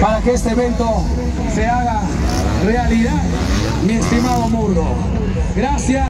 para que este evento se haga realidad, mi estimado Murdo. Gracias.